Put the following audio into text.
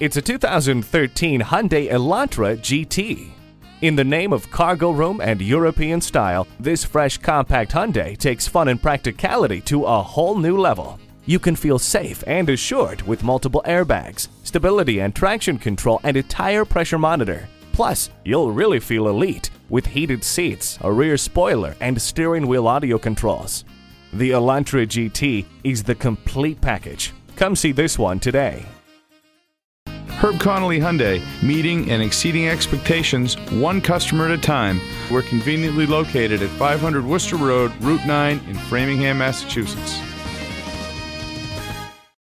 It's a 2013 Hyundai Elantra GT. In the name of cargo room and European style, this fresh compact Hyundai takes fun and practicality to a whole new level. You can feel safe and assured with multiple airbags, stability and traction control, and a tire pressure monitor. Plus, you'll really feel elite with heated seats, a rear spoiler, and steering wheel audio controls. The Elantra GT is the complete package. Come see this one today. Herb Connolly Hyundai, meeting and exceeding expectations one customer at a time. We're conveniently located at 500 Worcester Road, Route 9 in Framingham, Massachusetts.